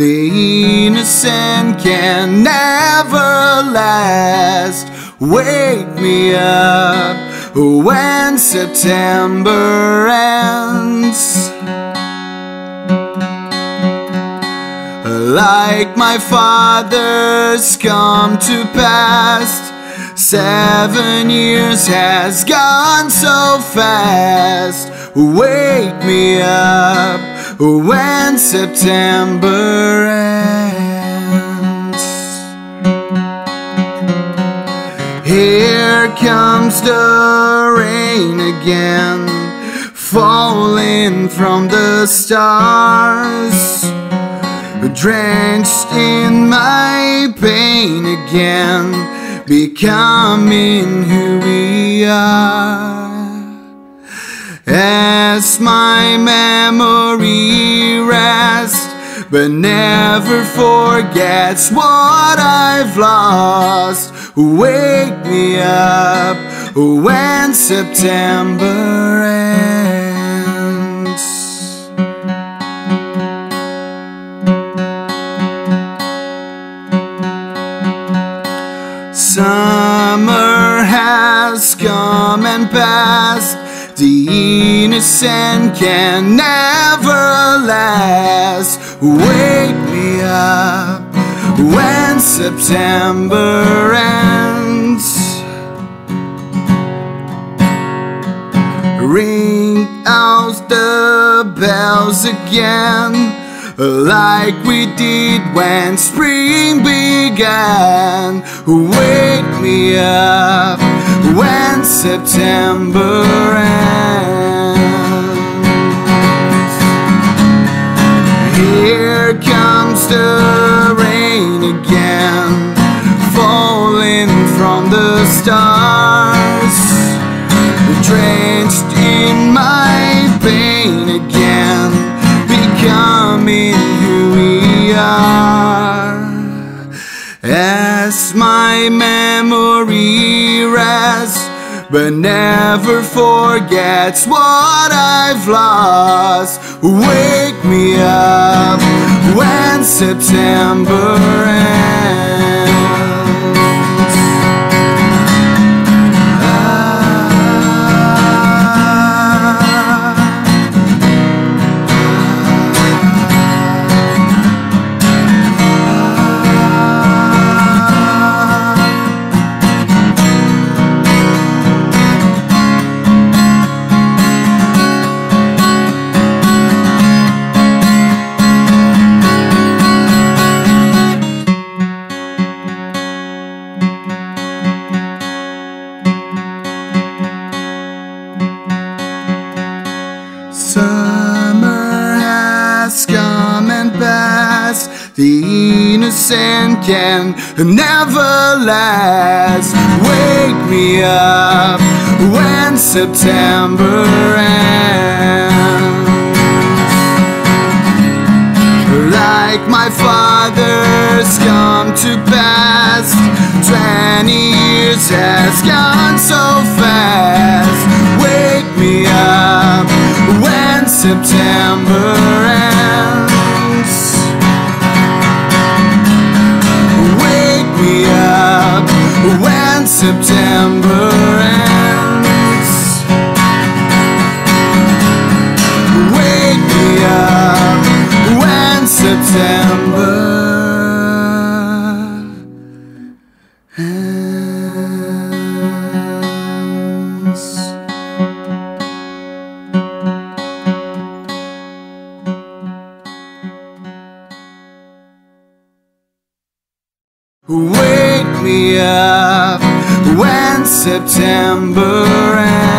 The innocent can never last. Wake me up when September ends. Like my father's come to pass. Seven years has gone so fast. Wake me up when September ends. Here comes the rain again, falling from the stars, drenched in my pain again, becoming who we are. As my memory rests, but never forgets what I've lost. Wake me up when September ends. Summer has come and passed. The innocent can never last. Wake me up when September ends. Ring out the bells again. Like we did when spring began. Wake me up when September ends. The rain again, falling from the stars, drenched in my pain again, becoming who we are. As my memory rests, but never forgets what I've lost. Wake me up when September ends. The innocent can never last. Wake me up when September ends. Like my father's come to pass. Twenty years has gone so fast. Wake me up when September September ends. Wake me up when September ends. Wake me up September